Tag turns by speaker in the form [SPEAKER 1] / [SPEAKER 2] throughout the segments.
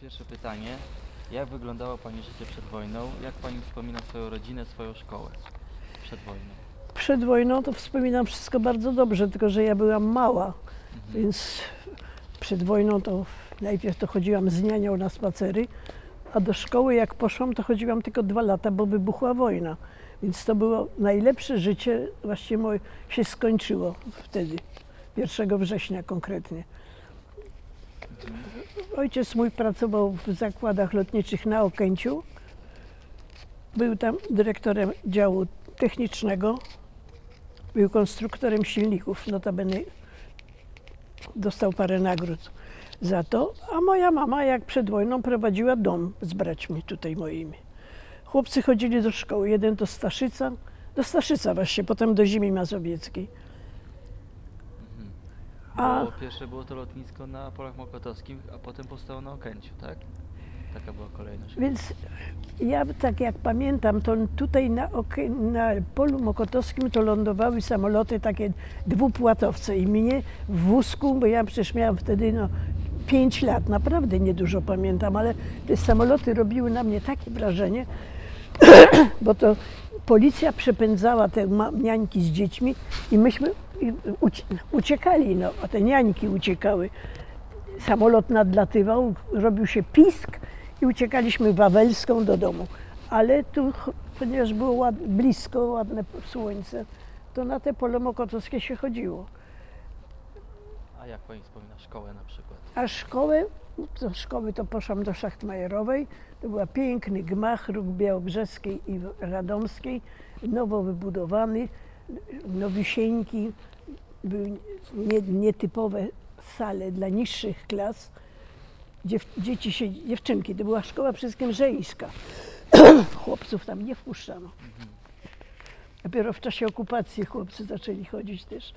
[SPEAKER 1] Pierwsze pytanie. Jak wyglądało Pani życie przed wojną? Jak Pani wspomina swoją rodzinę, swoją szkołę przed wojną?
[SPEAKER 2] Przed wojną to wspominam wszystko bardzo dobrze, tylko że ja byłam mała,
[SPEAKER 1] Mhm.
[SPEAKER 2] więc przed wojną to najpierw to chodziłam z nianią na spacery, a do szkoły jak poszłam, to chodziłam tylko dwa lata, bo wybuchła wojna. Więc to było najlepsze życie, właściwie moje się skończyło wtedy, 1 września konkretnie. Ojciec mój pracował w zakładach lotniczych na Okęciu. Był tam dyrektorem działu technicznego. Był konstruktorem silników. Notabene dostał parę nagród za to. A moja mama, jak przed wojną, prowadziła dom z braćmi tutaj moimi. Chłopcy chodzili do szkoły. Jeden do Staszyca, do Staszyca właśnie, potem do Ziemi Mazowieckiej. A-
[SPEAKER 1] Było, pierwsze było to lotnisko na Polach Mokotowskich, a potem powstało na Okęciu, tak? Taka była kolejność.
[SPEAKER 2] Więc ja tak jak pamiętam, to tutaj na, na polu mokotowskim to lądowały samoloty takie dwupłatowce i mnie w wózku, bo ja przecież miałam wtedy no, 5 lat, naprawdę niedużo pamiętam, ale te samoloty robiły na mnie takie wrażenie, bo to policja przepędzała te niańki z dziećmi i myśmy uciekali, no, a te niańki uciekały samolot nadlatywał, robił się pisk i uciekaliśmy Wawelską do domu. Ale tu, ponieważ było blisko, ładne słońce, to na te pole mokotowskie się chodziło.
[SPEAKER 1] A jak Pani wspomina szkołę na przykład?
[SPEAKER 2] A szkołę, do szkoły to poszłam do Szachtmajerowej. To był piękny gmach Róg Białobrzeskiej i Radomskiej, nowo wybudowany, nowisieńki, były nie, nietypowe sale dla niższych klas. Dziew, dzieci się, dziewczynki, to była szkoła przezgężejska. Chłopców tam nie wpuszczano. Dopiero w czasie okupacji chłopcy zaczęli chodzić też.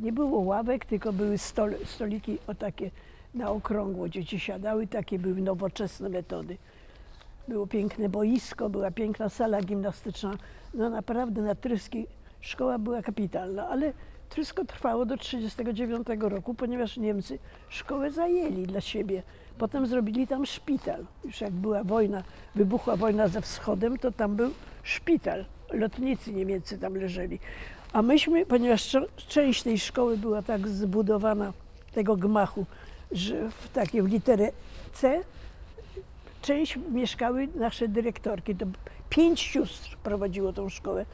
[SPEAKER 2] Nie było ławek, tylko były stol, stoliki o takie na okrągło. Dzieci siadały, takie były nowoczesne metody. Było piękne boisko, była piękna sala gimnastyczna. No naprawdę na Tryski szkoła była kapitalna, ale Trysko trwało do 1939 roku, ponieważ Niemcy szkołę zajęli dla siebie. Potem zrobili tam szpital. Już jak była wojna, wybuchła wojna ze wschodem, to tam był szpital. Lotnicy niemieccy tam leżeli. A myśmy, ponieważ część tej szkoły była tak zbudowana, tego gmachu, że w takiej literę C, część mieszkały nasze dyrektorki. To pięć sióstr prowadziło tą szkołę.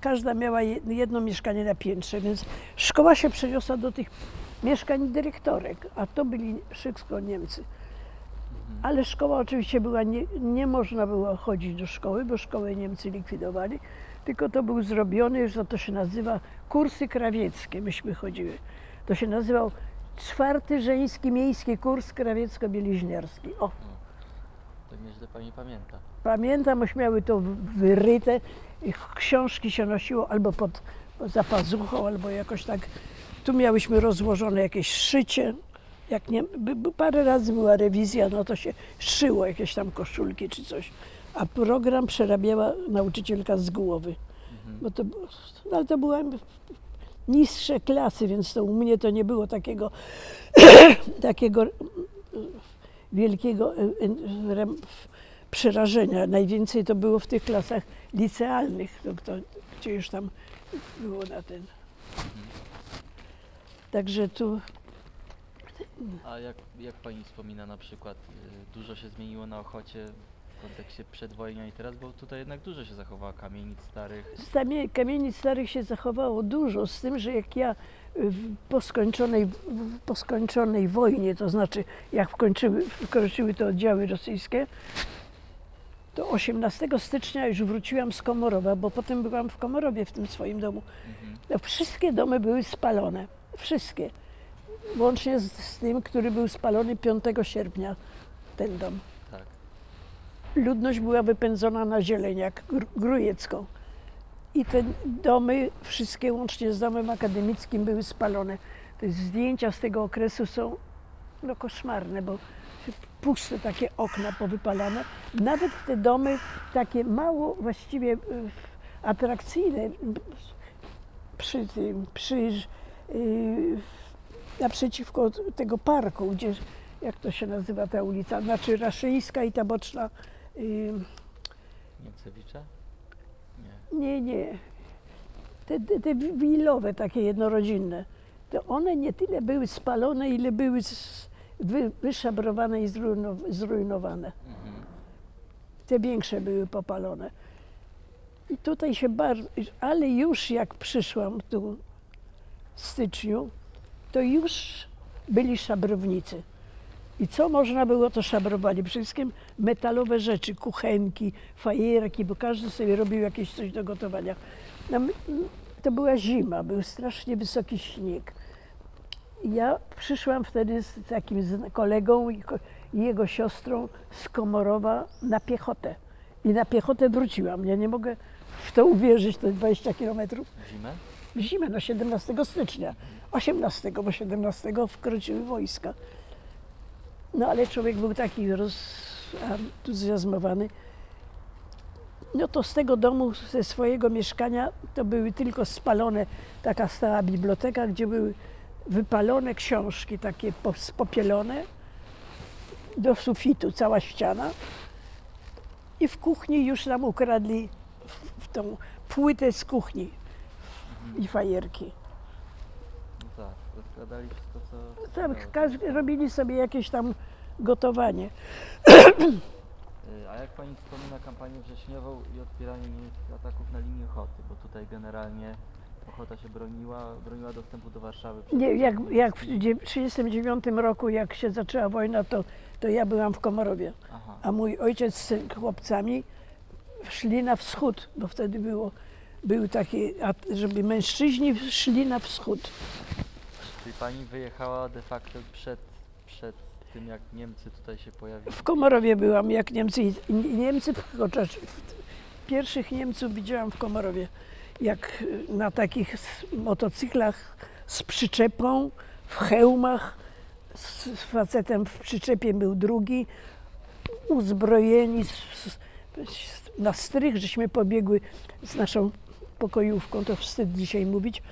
[SPEAKER 2] Każda miała je- jedno mieszkanie na piętrze, więc szkoła się przeniosła do tych mieszkań dyrektorek, a to byli wszystko Niemcy. Ale szkoła oczywiście była, nie, nie można było chodzić do szkoły, bo szkołę Niemcy likwidowali, tylko to był zrobiony, że to się nazywa kursy krawieckie, myśmy chodziły. To się nazywał czwarty żeński miejski kurs krawiecko-bieliźniarski. O,
[SPEAKER 1] To nieźle Pani pamięta.
[SPEAKER 2] Pamiętam, miały to wyryte, i książki się nosiło albo pod, za pazuchą, albo jakoś tak. Tu miałyśmy rozłożone jakieś szycie. Jak nie, parę razy była rewizja, no to się szyło jakieś tam koszulki czy coś. A program przerabiała nauczycielka z głowy. Bo to, no, ale to były niższe klasy, więc to u mnie to nie było takiego, takiego wielkiego e, e, rem- przerażenia. Najwięcej to było w tych klasach licealnych, to, to, gdzie już tam było na ten. Także tu
[SPEAKER 1] A jak, jak Pani wspomina na przykład, y, dużo się zmieniło na Ochocie w kontekście przedwojnia i teraz, bo tutaj jednak dużo się zachowało kamienic starych.
[SPEAKER 2] kamienic starych się zachowało dużo, z tym, że jak ja y, po skończonej, po skończonej wojnie, to znaczy jak wkończyły, wkroczyły te oddziały rosyjskie, to 18 stycznia już wróciłam z Komorowa, bo potem byłam w Komorowie w tym swoim domu.
[SPEAKER 1] Mhm.
[SPEAKER 2] No, wszystkie domy były spalone. Wszystkie. Łącznie z, z tym, który był spalony 5 sierpnia, ten dom.
[SPEAKER 1] Tak.
[SPEAKER 2] Ludność była wypędzona na Zieleniak Gr- Grujecką. I te domy, wszystkie łącznie z domem akademickim były spalone. Te zdjęcia z tego okresu są no, koszmarne, bo puste takie okna powypalane. Nawet te domy takie mało właściwie y, atrakcyjne przy tym, przy, y, naprzeciwko tego parku, gdzie jak to się nazywa ta ulica, znaczy Raszyńska i ta boczna, y,
[SPEAKER 1] Niemcewicza? Nie.
[SPEAKER 2] nie, nie, te, te, te willowe takie jednorodzinne, to one nie tyle były spalone, ile były z, wy, wyszabrowane i zrujno- zrujnowane.
[SPEAKER 1] Mhm.
[SPEAKER 2] Te większe były popalone. I tutaj się bardzo, ale już jak przyszłam tu w styczniu, to już byli szabrownicy. I co można było, to szabrowali. Przede wszystkim metalowe rzeczy, kuchenki, fajerki, bo każdy sobie robił jakieś coś do gotowania. No, to była zima, był strasznie wysoki śnieg. Ja przyszłam wtedy z takim kolegą i jego siostrą z Komorowa na piechotę. I na piechotę wróciłam. Ja nie mogę w to uwierzyć, te 20 kilometrów.
[SPEAKER 1] W zimę?
[SPEAKER 2] W zimę, no 17 stycznia. 18, bo 17 wkroczyły wojska. No ale człowiek był taki rozentuzjazmowany. No to z tego domu, ze swojego mieszkania, to były tylko spalone, taka stała biblioteka, gdzie były wypalone książki, takie po- spopielone, do sufitu, cała ściana. I w kuchni już nam ukradli w, w tą płytę z kuchni i fajerki.
[SPEAKER 1] No tak, rozkładali wszystko co...
[SPEAKER 2] Tam każdy, robili sobie jakieś tam gotowanie.
[SPEAKER 1] Y, A jak Pani wspomina kampanię wrześniową i odpieranie ataków na linii Ochoty? Bo tutaj generalnie Ochota się broniła, broniła dostępu do Warszawy.
[SPEAKER 2] Nie, jak, jak w
[SPEAKER 1] niemieckimi-
[SPEAKER 2] 1939 roku, jak się zaczęła wojna, to, to ja byłam w Komorowie,
[SPEAKER 1] Aha,
[SPEAKER 2] a mój ojciec z chłopcami szli na wschód, bo wtedy było, był taki, żeby mężczyźni szli na wschód.
[SPEAKER 1] czyli Pani wyjechała de facto przed, przed tym jak Niemcy tutaj się pojawili.
[SPEAKER 2] W Komorowie byłam, jak Niemcy, Niemcy, chociaż pierwszych Niemców widziałam w Komorowie, jak na takich motocyklach z przyczepą, w hełmach, z facetem w przyczepie był drugi, uzbrojeni, na strych, żeśmy pobiegły z naszą pokojówką, to wstyd dzisiaj mówić.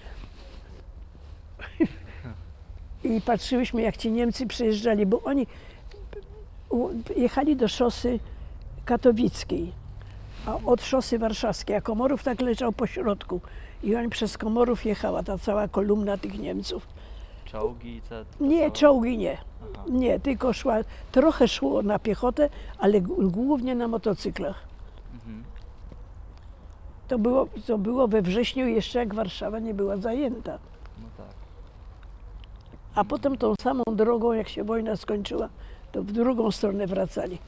[SPEAKER 2] I patrzyłyśmy, jak ci Niemcy przyjeżdżali, bo oni jechali do szosy katowickiej, a od szosy warszawskiej, a Komorów tak leżał po środku. I oni przez Komorów jechała ta cała kolumna tych Niemców.
[SPEAKER 1] Czołgi i ca, to
[SPEAKER 2] Nie,
[SPEAKER 1] całe-
[SPEAKER 2] czołgi nie.
[SPEAKER 1] Aha.
[SPEAKER 2] Nie, tylko szła, trochę szło na piechotę, ale głównie na motocyklach.
[SPEAKER 1] Mhm.
[SPEAKER 2] To było, to było we wrześniu jeszcze jak Warszawa nie była zajęta.
[SPEAKER 1] No tak.
[SPEAKER 2] A potem tą samą drogą, jak się wojna skończyła, to w drugą stronę wracali.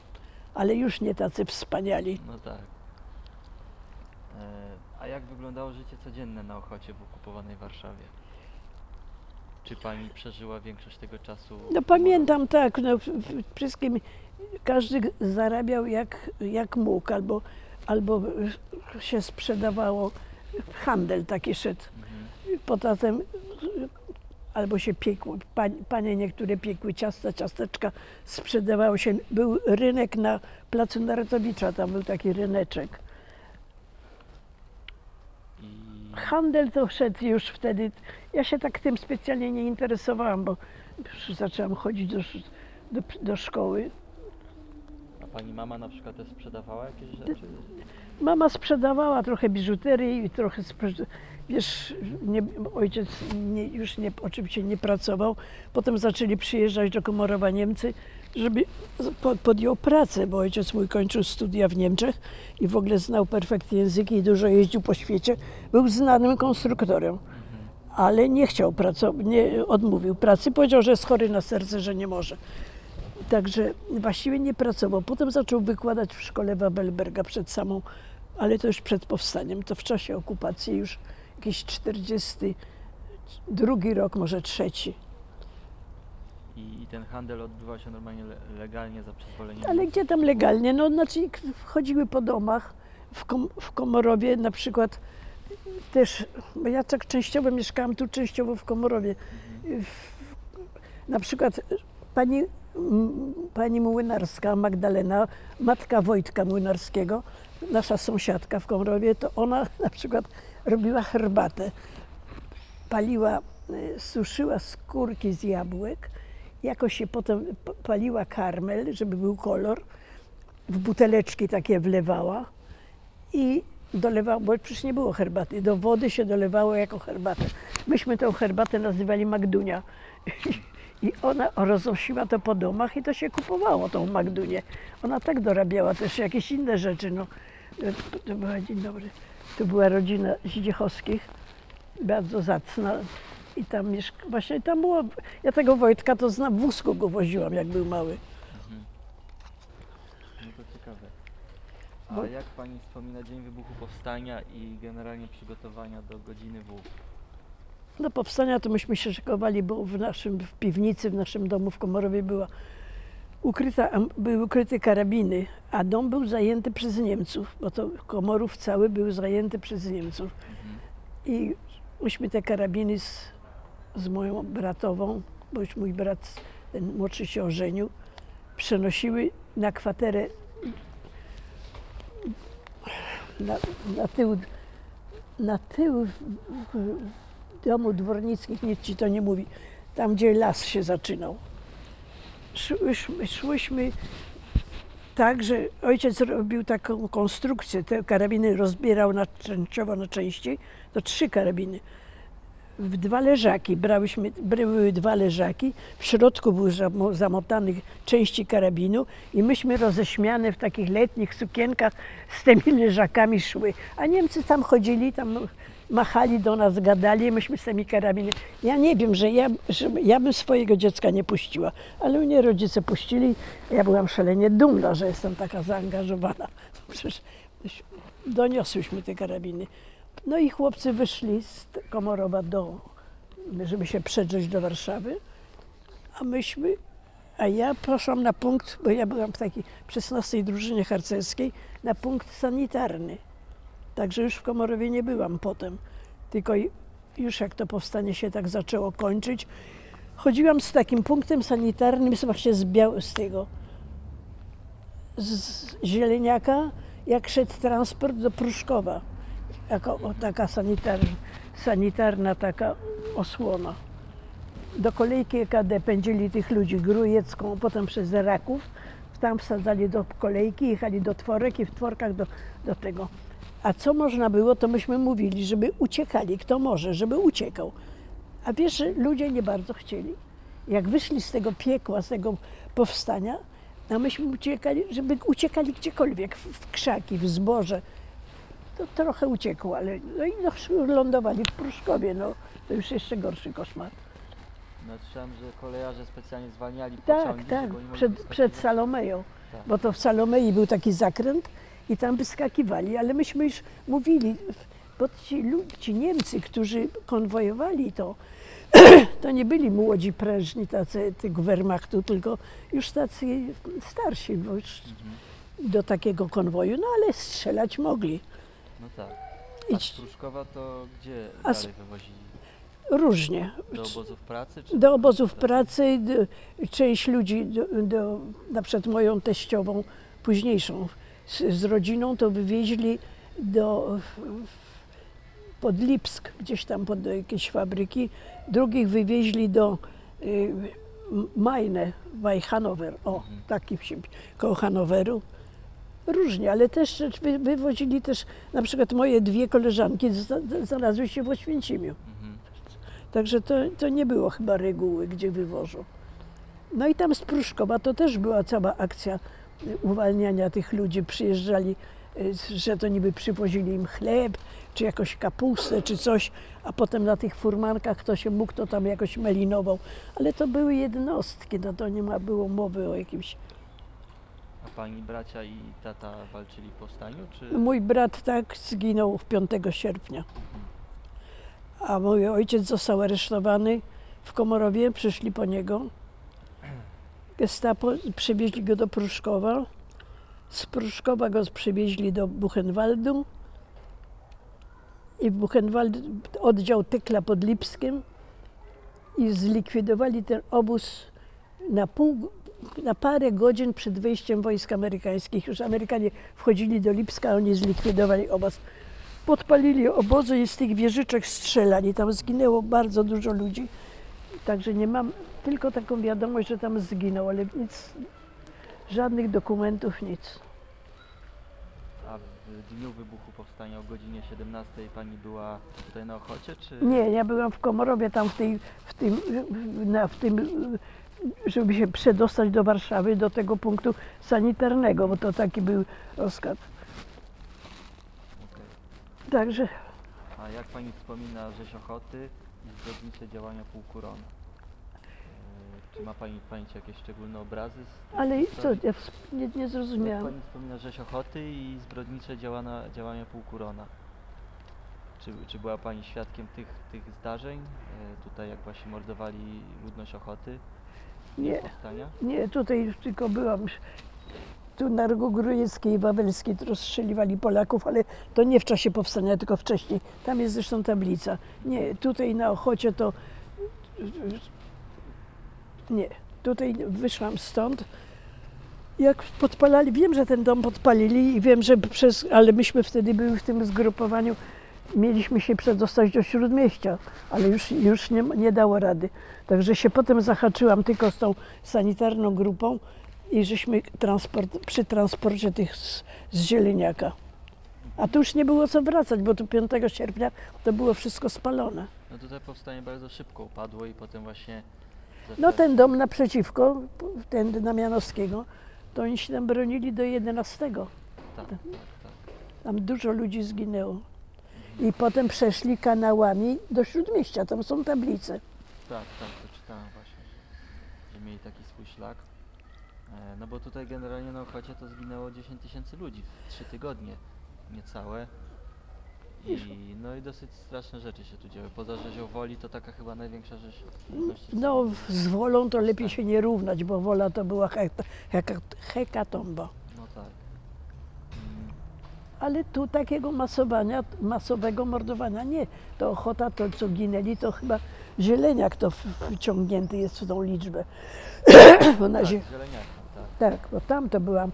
[SPEAKER 2] Ale już nie tacy wspaniali.
[SPEAKER 1] No tak. Jak wyglądało życie codzienne na Ochocie w okupowanej Warszawie? Czy pani przeżyła większość tego czasu?
[SPEAKER 2] No pamiętam tak, no, wszystkim każdy zarabiał jak, jak mógł, albo, albo się sprzedawało, handel taki szedł.
[SPEAKER 1] Mhm.
[SPEAKER 2] Poza tym albo się piekło, panie niektóre piekły ciasta, ciasteczka, sprzedawało się, był rynek na placu Narutowicza, tam był taki ryneczek.
[SPEAKER 1] I
[SPEAKER 2] Handel to szedł już wtedy, ja się tak tym specjalnie nie interesowałam, bo już zaczęłam chodzić do, do, do szkoły.
[SPEAKER 1] a pani mama na przykład też sprzedawała jakieś rzeczy?
[SPEAKER 2] Mama sprzedawała trochę biżuterii i trochę, wiesz, nie, ojciec nie, już nie, oczywiście nie pracował. Potem zaczęli przyjeżdżać do Komorowa Niemcy, żeby podjął pracę, bo ojciec mój kończył studia w Niemczech i w ogóle znał perfektnie języki i dużo jeździł po świecie. Był znanym konstruktorem, ale nie chciał pracować, nie odmówił pracy. Powiedział, że jest chory na serce, że nie może. Także właściwie nie pracował. Potem zaczął wykładać w szkole Wawelberga przed samą, ale to już przed powstaniem, to w czasie okupacji już jakiś 42 rok, może trzeci.
[SPEAKER 1] I, I ten handel odbywał się normalnie le, legalnie za przyzwoleniem.
[SPEAKER 2] Ale gdzie tam legalnie? No znaczy wchodziły po domach w, kom, w Komorowie na przykład też, bo ja tak częściowo mieszkałam tu, częściowo w Komorowie. W, na przykład pani, m, pani Młynarska, Magdalena, matka Wojtka Młynarskiego, nasza sąsiadka w Komorowie, to ona na przykład robiła herbatę. Paliła, y, suszyła skórki z jabłek Jakoś się potem paliła karmel, żeby był kolor. W buteleczki takie wlewała i dolewała, bo przecież nie było herbaty. Do wody się dolewało jako herbatę. Myśmy tą herbatę nazywali Magdunia. I ona roznosiła to po domach i to się kupowało, tą Magdunię. Ona tak dorabiała też jakieś inne rzeczy. No. To była, dzień dobry, to była rodzina Zdziechowskich, bardzo zacna. I tam mieszka, właśnie tam było, ja tego Wojtka to znam, w wózku go woziłam, jak był mały.
[SPEAKER 1] No to ciekawe. A
[SPEAKER 2] Bo-
[SPEAKER 1] jak pani wspomina dzień wybuchu powstania i generalnie przygotowania do godziny W?
[SPEAKER 2] Do powstania to myśmy się szykowali, bo w naszym w piwnicy, w naszym domu w Komorowie była ukryta, były ukryte karabiny, a dom był zajęty przez Niemców, bo to Komorów cały był zajęty przez Niemców. I myśmy te karabiny z, z moją bratową, bo już mój brat, ten młodszy się ożenił, przenosiły na kwaterę na, na tył, na tył w, w, domu dwornickich, nic ci to nie mówi, tam gdzie las się zaczynał. Szłyśmy, szłyśmy tak, że ojciec robił taką konstrukcję, te karabiny rozbierał na, częściowo na części, to trzy karabiny. W dwa leżaki, brałyśmy, były dwa leżaki, w środku były zamo- zamotanych części karabinu i myśmy roześmiane w takich letnich sukienkach z tymi leżakami szły. A Niemcy tam chodzili, tam machali do nas, gadali, myśmy z tymi karabinami. Ja nie wiem, że ja, że ja bym swojego dziecka nie puściła, ale mnie rodzice puścili. Ja byłam szalenie dumna, że jestem taka zaangażowana. Przecież doniosłyśmy te karabiny. No i chłopcy wyszli z Komorowa do, żeby się przedrzeć do Warszawy, a myśmy, a ja poszłam na punkt, bo ja byłam w takiej 16 drużynie harcerskiej, na punkt sanitarny. Także już w Komorowie nie byłam potem, tylko już jak to powstanie się tak zaczęło kończyć, chodziłam z takim punktem sanitarnym, właśnie z, biał, z tego, z Zieleniaka, jak szedł transport do Pruszkowa, jako taka sanitarna, taka osłona. Do kolejki EKD pędzili tych ludzi Grujecką, potem przez Raków, tam wsadzali do kolejki, jechali do tworek i w tworkach do, do tego. A co można było, to myśmy mówili, żeby uciekali, kto może, żeby uciekał. A wiesz, ludzie nie bardzo chcieli. Jak wyszli z tego piekła, z tego powstania, a myśmy uciekali, żeby uciekali gdziekolwiek, w, w krzaki, w zboże. To trochę uciekło, ale no i no, lądowali w Pruszkowie, no to już jeszcze gorszy koszmar.
[SPEAKER 1] No słyszałem, że kolejarze specjalnie zwalniali
[SPEAKER 2] Tak,
[SPEAKER 1] pociągi,
[SPEAKER 2] tak,
[SPEAKER 1] mogli
[SPEAKER 2] przed, przed Salomeją.
[SPEAKER 1] Tak.
[SPEAKER 2] Bo to w Salomei był taki zakręt i tam wyskakiwali, ale myśmy już mówili, bo ci, ci Niemcy, którzy konwojowali to, to nie byli młodzi, prężni tacy tego Wehrmachtu, tylko już tacy starsi bo już
[SPEAKER 1] Mhm.
[SPEAKER 2] do takiego konwoju, no ale strzelać mogli.
[SPEAKER 1] Tak. A
[SPEAKER 2] ci-
[SPEAKER 1] Pruszkowa to gdzie
[SPEAKER 2] A z-
[SPEAKER 1] dalej wywozili?
[SPEAKER 2] różnie.
[SPEAKER 1] Do obozów pracy? Czy
[SPEAKER 2] do obozów pracy, do, część ludzi, do, do, na przykład moją teściową, późniejszą, z, z rodziną, to wywieźli do, pod Lipsk, gdzieś tam pod jakieś fabryki, drugich wywieźli do y, Majne, Hanower, o,
[SPEAKER 1] Mhm.
[SPEAKER 2] taki wsi, koło Hanoweru. Różnie, ale też wy, wywozili też, na przykład moje dwie koleżanki zna- znalazły się w Oświęcimiu.
[SPEAKER 1] Mhm.
[SPEAKER 2] Także to, to nie było chyba reguły, gdzie wywożą. No i tam z Pruszkowa to też była cała akcja y, uwalniania tych ludzi. Przyjeżdżali, y, że to niby przywozili im chleb, czy jakąś kapustę, czy coś, a potem na tych furmankach kto się mógł, to tam jakoś melinował. Ale to były jednostki, no to nie ma było mowy o jakimś...
[SPEAKER 1] Pani bracia i tata walczyli w powstaniu? Czy...
[SPEAKER 2] Mój brat tak zginął 5 sierpnia. A mój ojciec został aresztowany w Komorowie, przyszli po niego. Gestapo przywieźli go do Pruszkowa. Z Pruszkowa go przywieźli do Buchenwaldu. I w Buchenwaldu oddział Tykla pod Lipskiem. I zlikwidowali ten obóz na pół, na parę godzin przed wyjściem wojsk amerykańskich. Już Amerykanie wchodzili do Lipska, a oni zlikwidowali obóz. Podpalili obozy i z tych wieżyczek strzelali. Tam zginęło bardzo dużo ludzi. Także nie mam tylko taką wiadomość, że tam zginął, ale nic, żadnych dokumentów, nic.
[SPEAKER 1] A w dniu wybuchu powstania o godzinie 17 pani była tutaj na Ochocie, czy...
[SPEAKER 2] Nie, ja byłam w Komorowie, tam w, tej, w, tym, na, w tym, żeby się przedostać do Warszawy, do tego punktu sanitarnego, bo to taki był rozkaz. Także
[SPEAKER 1] A jak pani wspomina rzeź Ochoty i zbrodnicze działania Półkurona? Yy, Czy ma pani w pamięci jakieś szczególne obrazy?
[SPEAKER 2] Ale co, ja nie, nie
[SPEAKER 1] Jak
[SPEAKER 2] zrozumiałam.
[SPEAKER 1] pani wspomina rzeź Ochoty i zbrodnicze działania, działania Półkurona? Czy, czy była pani świadkiem tych, tych zdarzeń? E, tutaj jak właśnie mordowali ludność Ochoty?
[SPEAKER 2] Nie.
[SPEAKER 1] Powstania?
[SPEAKER 2] Nie, tutaj tylko byłam. Tu na Rogu Grójeckiej i Wawelskiej rozstrzeliwali Polaków, ale to nie w czasie powstania, tylko wcześniej. Tam jest zresztą tablica. Nie, tutaj na Ochocie to... Nie, tutaj wyszłam stąd. Jak podpalali, wiem, że ten dom podpalili i wiem, że przez, ale myśmy wtedy były w tym zgrupowaniu, mieliśmy się przedostać do Śródmieścia, ale już, już nie, nie dało rady. Także się potem zahaczyłam tylko z tą sanitarną grupą i żeśmy transport, przy transporcie tych z, z Zieleniaka. A tu już nie było co wracać, bo tu 5 sierpnia to było wszystko spalone.
[SPEAKER 1] No tutaj powstanie bardzo szybko upadło i potem właśnie...
[SPEAKER 2] No ten dom naprzeciwko, ten na Mianowskiego, to oni się tam bronili do 11.
[SPEAKER 1] Tak, tak, tak.
[SPEAKER 2] Tam dużo ludzi zginęło. I potem przeszli kanałami do Śródmieścia, tam są tablice.
[SPEAKER 1] Tak, tak, to czytałem właśnie, że, że mieli taki swój szlak. E, no bo tutaj generalnie na Ochocie to zginęło 10 tysięcy ludzi w 3 tygodnie, niecałe. I, no i dosyć straszne rzeczy się tu działy. Poza rzezią Woli to taka chyba największa rzecz
[SPEAKER 2] No z wolą to lepiej się nie równać, bo wola to była hek- heka- hekatomba. Ale tu takiego masowania, masowego mordowania nie. To ochota, to co ginęli, to chyba zieleniak to wciągnięty jest w tą liczbę. bo
[SPEAKER 1] tak,
[SPEAKER 2] zie-
[SPEAKER 1] tak.
[SPEAKER 2] tak, bo tam to była y,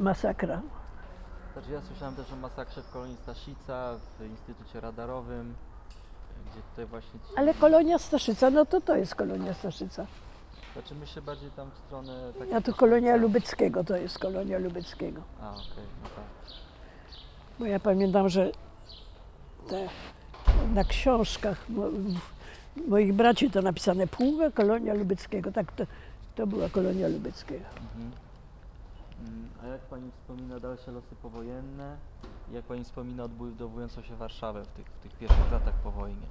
[SPEAKER 2] masakra.
[SPEAKER 1] Znaczy ja słyszałem też o masakrze w kolonii Staszica, w Instytucie Radarowym, gdzie tutaj właśnie ci...
[SPEAKER 2] Ale kolonia Staszyca, no to to jest kolonia Staszyca.
[SPEAKER 1] Znaczy myślę bardziej tam w stronę... takiej
[SPEAKER 2] A tu kolonia
[SPEAKER 1] Staszica.
[SPEAKER 2] Lubeckiego, to jest kolonia Lubeckiego.
[SPEAKER 1] A, okej, no tak.
[SPEAKER 2] Bo ja pamiętam, że te, na książkach mo, moich braci to napisane Pługa, kolonia Lubeckiego. Tak, to, to była kolonia Lubeckiego.
[SPEAKER 1] Mhm. Mm, A jak Pani wspomina dalsze losy powojenne? Jak Pani wspomina odbudowującą się Warszawę w tych, w tych pierwszych latach po wojnie?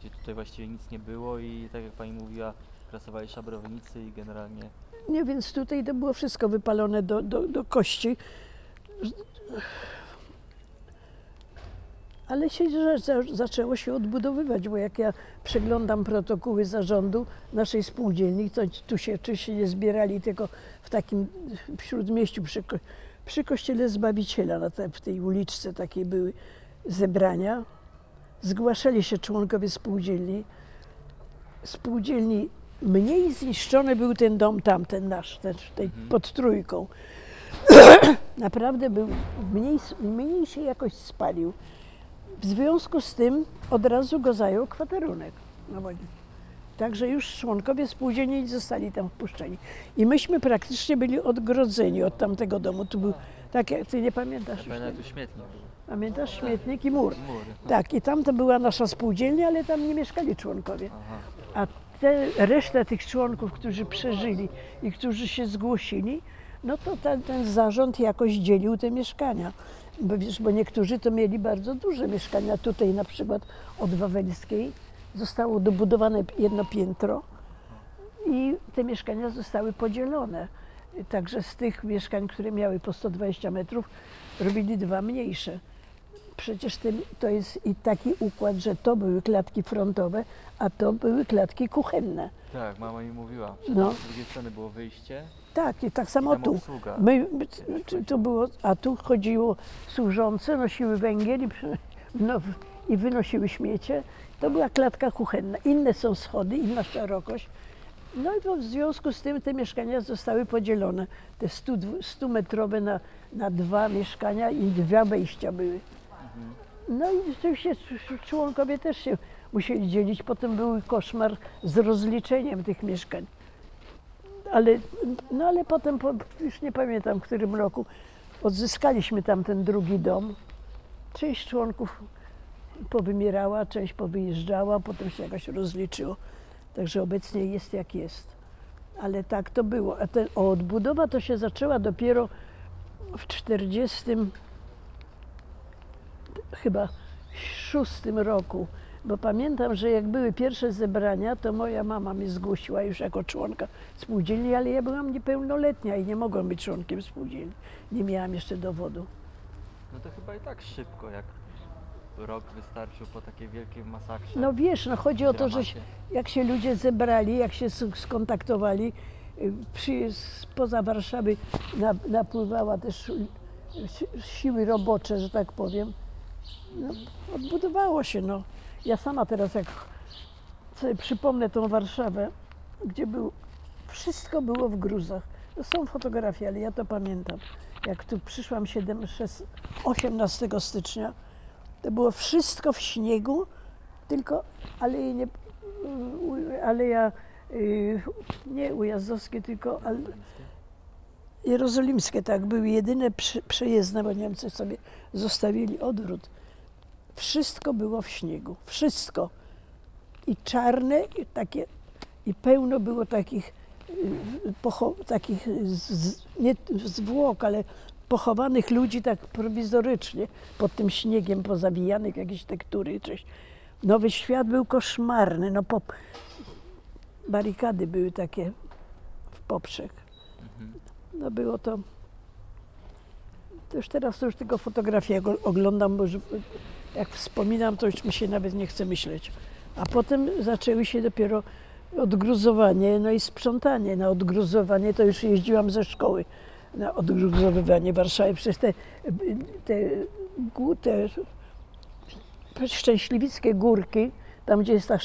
[SPEAKER 1] Gdzie tutaj właściwie nic nie było i tak jak Pani mówiła, pracowali szabrownicy i generalnie...
[SPEAKER 2] Nie, więc tutaj to było wszystko wypalone do, do, do kości. Ale się za, za, zaczęło się odbudowywać, bo jak ja przeglądam protokoły zarządu naszej spółdzielni, to tu się, się nie zbierali, tylko w takim śródmieściu przy, przy kościele Zbawiciela, na te, w tej uliczce takiej były zebrania. Zgłaszali się członkowie spółdzielni. Spółdzielni mniej zniszczony był ten dom tamten nasz, ten, tej,
[SPEAKER 1] Mhm.
[SPEAKER 2] pod trójką. Naprawdę był, mniej, mniej się jakoś spalił. W związku z tym od razu go zajął kwaterunek na wodzie. Także już członkowie spółdzielni zostali tam wpuszczeni. I myśmy praktycznie byli odgrodzeni od tamtego domu. Tu był, tak jak ty nie pamiętasz już
[SPEAKER 1] Pamiętam, tu śmietnik był.
[SPEAKER 2] Pamiętasz śmietnik i mur.
[SPEAKER 1] Mur.
[SPEAKER 2] Tak, i tam to była nasza spółdzielnia, ale tam nie mieszkali członkowie.
[SPEAKER 1] Aha.
[SPEAKER 2] A te, resztę tych członków, którzy przeżyli i którzy się zgłosili, no to ten, ten zarząd jakoś dzielił te mieszkania. Bo wiesz, bo niektórzy to mieli bardzo duże mieszkania. Tutaj na przykład od Wawelskiej zostało dobudowane jedno piętro i te mieszkania zostały podzielone. Także z tych mieszkań, które miały po 120 metrów, robili dwa mniejsze. Przecież tym, to jest i taki układ, że to były klatki frontowe, a to były klatki kuchenne.
[SPEAKER 1] Tak, mama mi mówiła. Że
[SPEAKER 2] No.
[SPEAKER 1] z drugiej strony było wyjście,
[SPEAKER 2] Tak, i tak samo tu. My, to było, a tu chodziło służące, nosiły węgiel i, no, i wynosiły śmiecie. To była klatka kuchenna. Inne są schody, inna szerokość. No i w związku z tym te mieszkania zostały podzielone. Te 100, 100 metrowe na, na dwa mieszkania i dwa wejścia były. No i rzeczywiście członkowie też się musieli dzielić. Potem był koszmar z rozliczeniem tych mieszkań. Ale, no ale potem, po, już nie pamiętam w którym roku, odzyskaliśmy tam ten drugi dom. Część członków powymierała, część powyjeżdżała, potem się jakoś rozliczyło. Także obecnie jest jak jest. Ale tak to było. A ten, odbudowa to się zaczęła dopiero w 40 chyba szóstym roku, bo pamiętam, że jak były pierwsze zebrania, to moja mama mnie zgłosiła już jako członka spółdzielni, ale ja byłam niepełnoletnia i nie mogłam być członkiem spółdzielni. Nie miałam jeszcze dowodu.
[SPEAKER 1] No to chyba i tak szybko, jak rok wystarczył po takiej wielkiej masakrze.
[SPEAKER 2] No wiesz, no chodzi o to, że się, jak się ludzie zebrali, jak się skontaktowali, y, przy, spoza Warszawy na, napływała też y, si- siły robocze, że tak powiem. No, odbudowało się, no. Ja sama teraz jak sobie przypomnę tą Warszawę, gdzie był, wszystko było w gruzach. To są fotografie, ale ja to pamiętam. Jak tu przyszłam 7, 6, 18 stycznia, to było wszystko w śniegu, tylko aleje nie, aleja y, nie ujazdowskie, tylko al, jerozolimskie, tak, były jedyne przejezdne, bo Niemcy sobie zostawili odwrót. Wszystko było w śniegu, wszystko. I czarne, i takie, i pełno było takich, y, pocho- takich z, nie zwłok, ale pochowanych ludzi tak prowizorycznie pod tym śniegiem pozawijanych, jakieś tektury, coś. Nowy Świat był koszmarny, no po, barykady były takie w poprzek. No było to. To już teraz to już tylko fotografię oglądam, bo jak wspominam, to już mi się nawet nie chce myśleć. A potem zaczęły się dopiero odgruzowanie, no i sprzątanie. Na odgruzowanie to już jeździłam ze szkoły na odgruzowywanie Warszawy przez te, te, gó- te szczęśliwickie górki, tam gdzie jest ta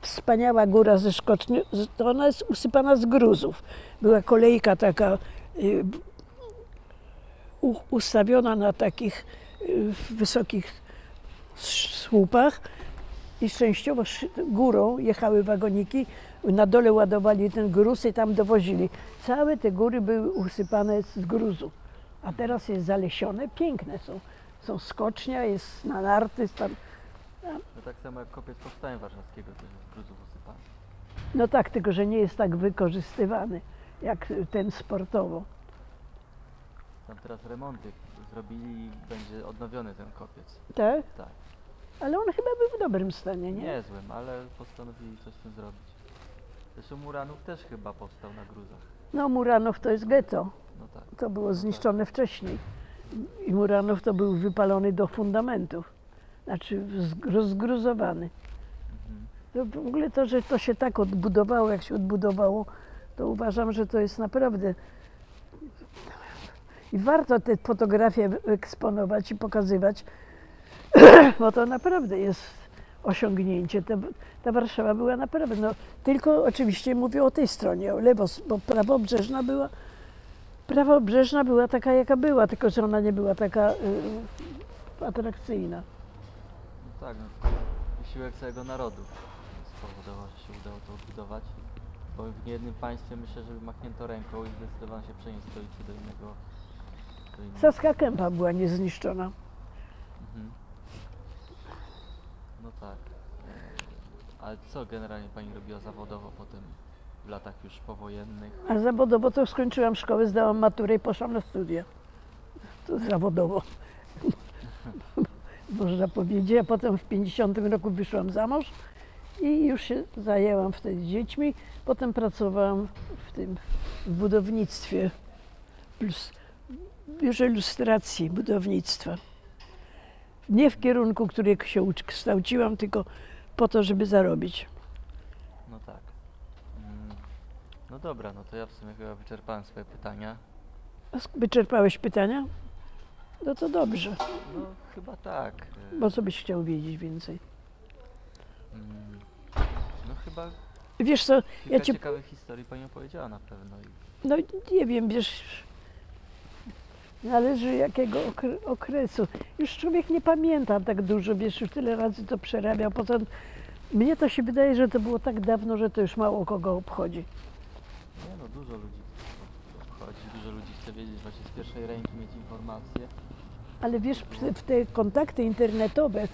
[SPEAKER 2] wspaniała góra ze Szkoczni, z- to ona jest usypana z gruzów. Była kolejka taka y, ustawiona na takich y, wysokich słupach i częściowo górą jechały wagoniki, na dole ładowali ten gruz i tam dowozili. Całe te góry były usypane z gruzu, a teraz jest zalesione, piękne są. Są skocznia, jest na narty, tam
[SPEAKER 1] No tak samo jak kopiec powstania warszawskiego też jest z gruzów usypany.
[SPEAKER 2] No tak, tylko że nie jest tak wykorzystywany jak ten sportowo.
[SPEAKER 1] Tam teraz remonty zrobili i będzie odnowiony ten kopiec.
[SPEAKER 2] Tak?
[SPEAKER 1] Tak.
[SPEAKER 2] Ale on chyba był w dobrym stanie, nie?
[SPEAKER 1] Niezłym, ale postanowili coś z tym zrobić. Zresztą Muranów też chyba powstał na gruzach.
[SPEAKER 2] No Muranów to jest getto.
[SPEAKER 1] No tak.
[SPEAKER 2] To było zniszczone wcześniej. I Muranów to był wypalony do fundamentów. Znaczy zg- rozgruzowany.
[SPEAKER 1] Mhm.
[SPEAKER 2] To w ogóle to, że to się tak odbudowało, jak się odbudowało, to uważam, że to jest naprawdę. I warto te fotografie eksponować i pokazywać, bo to naprawdę jest osiągnięcie. Ta, ta Warszawa była naprawdę, no, tylko oczywiście mówię o tej stronie, o lewo, bo prawobrzeżna była, prawobrzeżna była taka, jaka była, tylko że ona nie była taka y, atrakcyjna.
[SPEAKER 1] No tak, no, całego narodu spowodował, że się udało to odbudować. Bo w niejednym państwie myślę, że machnięto ręką i zdecydowano się przenieść stolicę do innego.
[SPEAKER 2] Saska Kępa była niezniszczona.
[SPEAKER 1] Mhm. No tak. E, Ale co generalnie pani robiła zawodowo potem w latach już powojennych?
[SPEAKER 2] A zawodowo to skończyłam szkołę, zdałam maturę i poszłam na studia. To zawodowo. Można powiedzieć. A potem w 50 roku wyszłam za mąż i już się zajęłam wtedy dziećmi. Potem pracowałam w tym w budownictwie, plus biurze ilustracji budownictwa. Nie w kierunku, którego się ucz- kształciłam, tylko po to, żeby zarobić.
[SPEAKER 1] No tak. Mm. No dobra, no to ja w sumie chyba wyczerpałem swoje pytania.
[SPEAKER 2] Wyczerpałeś pytania? No to dobrze.
[SPEAKER 1] No chyba tak.
[SPEAKER 2] Bo co byś chciał wiedzieć więcej?
[SPEAKER 1] mm, No chyba
[SPEAKER 2] Wiesz co, ja ci,
[SPEAKER 1] ciekawych historii pani opowiedziała na pewno. I
[SPEAKER 2] no nie wiem, wiesz, należy jakiego okre- okresu. Już człowiek nie pamięta tak dużo, wiesz, już tyle razy to przerabiał. Poza Mnie to się wydaje, że to było tak dawno, że to już mało kogo obchodzi.
[SPEAKER 1] Nie no, dużo ludzi chodzi, dużo ludzi chce wiedzieć właśnie z pierwszej ręki, mieć informacje.
[SPEAKER 2] Ale wiesz, w- te kontakty internetowe,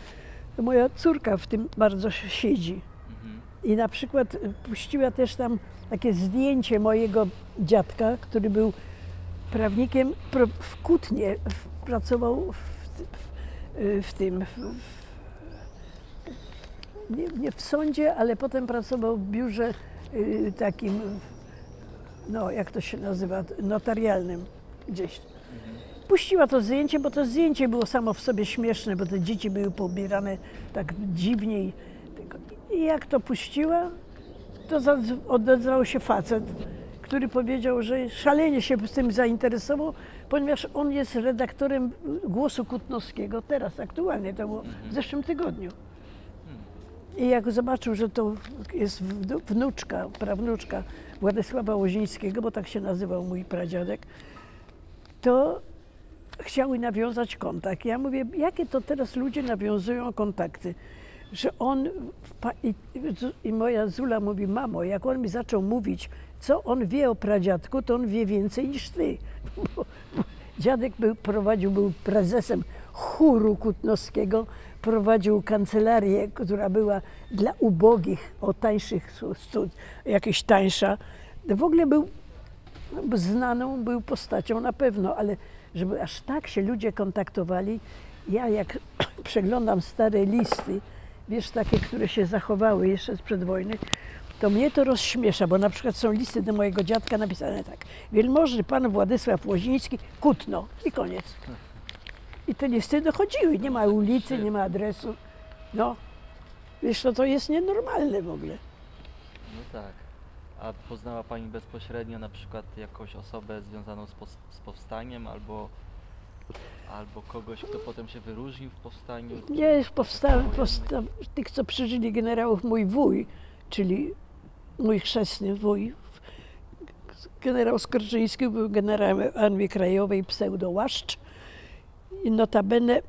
[SPEAKER 2] to moja córka w tym bardzo siedzi.
[SPEAKER 1] Mhm.
[SPEAKER 2] I na przykład puściła też tam takie zdjęcie mojego dziadka, który był prawnikiem w Kutnie. Pracował w, w, y, w tym. W, nie, nie w sądzie, ale potem pracował w biurze y, takim, no jak to się nazywa, notarialnym gdzieś. Puściła to zdjęcie, bo to zdjęcie było samo w sobie śmieszne, bo te dzieci były pobierane tak dziwnie. i jak to puściła, to odezwał się facet, który powiedział, że szalenie się tym zainteresował, ponieważ on jest redaktorem Głosu Kutnowskiego teraz, aktualnie, to było w zeszłym tygodniu. I jak zobaczył, że to jest wnu- wnuczka, prawnuczka Władysława Łozińskiego, bo tak się nazywał mój pradziadek, to chciały nawiązać kontakt. Ja mówię, jakie to teraz ludzie nawiązują kontakty? Że on, i, i moja Zula mówi, mamo, jak on mi zaczął mówić, co on wie o pradziadku, to on wie więcej niż ty. Bo- Dziadek był, prowadził, był prezesem chóru kutnowskiego, prowadził kancelarię, która była dla ubogich, o tańszych, stu- stu- jakieś tańsza. W ogóle był no, znaną był postacią na pewno, ale żeby aż tak się ludzie kontaktowali, ja jak przeglądam stare listy, wiesz, takie, które się zachowały jeszcze sprzed wojny, to mnie to rozśmiesza, bo na przykład są listy do mojego dziadka napisane tak. Wielmożny pan Władysław Łoziński, Kutno i koniec. I te listy dochodziły, nie ma ulicy, nie ma adresu. No, wiesz, no to jest nienormalne w ogóle.
[SPEAKER 1] No tak. A poznała Pani bezpośrednio na przykład jakąś osobę związaną z, pos- z powstaniem albo, albo kogoś, kto potem się wyróżnił w powstaniu?
[SPEAKER 2] Nie, powstałem, powsta- tych, co przeżyli generałów, mój wuj, czyli mój chrzestny wuj, generał Skorczyński był generałem Armii Krajowej pseudo-Łaszcz. I notabene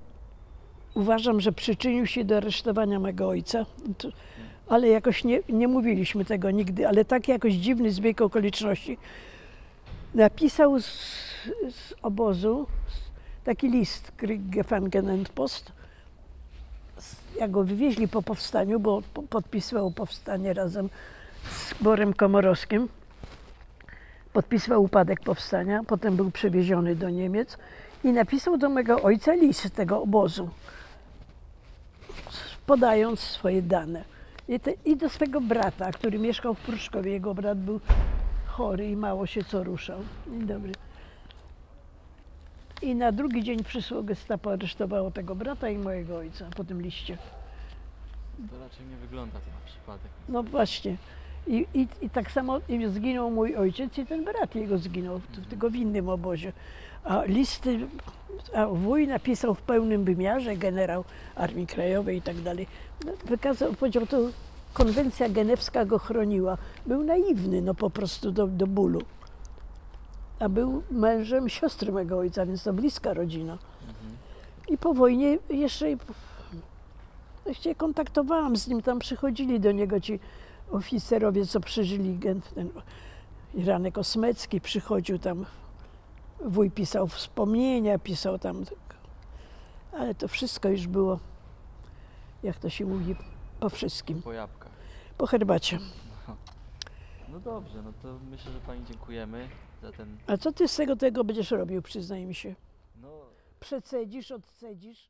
[SPEAKER 2] uważam, że przyczynił się do aresztowania mego ojca, ale jakoś nie, nie mówiliśmy tego nigdy, ale tak jakoś dziwny zbieg okoliczności. Napisał z, z obozu taki list, Kriegsgefangenenpost, jak go wywieźli po powstaniu, bo po- podpisywał powstanie razem z Borem Komorowskim. Podpisywał upadek powstania, potem był przewieziony do Niemiec i napisał do mego ojca list tego obozu, podając swoje dane. I, te, I do swego brata, który mieszkał w Pruszkowie. Jego brat był chory i mało się co ruszał. Dzień dobry. I na drugi dzień przysło gestapo, aresztowało tego brata i mojego ojca po tym liście.
[SPEAKER 1] To raczej nie wygląda to na przypadek.
[SPEAKER 2] No właśnie. I, i, i tak samo zginął mój ojciec i ten brat jego zginął, w- tylko w innym obozie. A listy, a wuj napisał w pełnym wymiarze, generał Armii Krajowej i tak dalej. No, Wykazał, powiedział, to konwencja genewska go chroniła. Był naiwny, no po prostu do, do bólu. A był mężem siostry mego ojca, więc to bliska rodzina. I po wojnie jeszcze no, się kontaktowałam z nim, tam przychodzili do niego ci oficerowie, co przeżyli gen- ten Iranek Osmecki, przychodził tam, wuj pisał wspomnienia, pisał tam, ale to wszystko już było, jak to się mówi, po wszystkim,
[SPEAKER 1] Po jabłkach.
[SPEAKER 2] po herbacie.
[SPEAKER 1] No dobrze, no to myślę, że Pani dziękujemy za ten,
[SPEAKER 2] A co ty z tego tego będziesz robił, przyznaj mi się?
[SPEAKER 1] no
[SPEAKER 2] Przecedzisz, odcedzisz?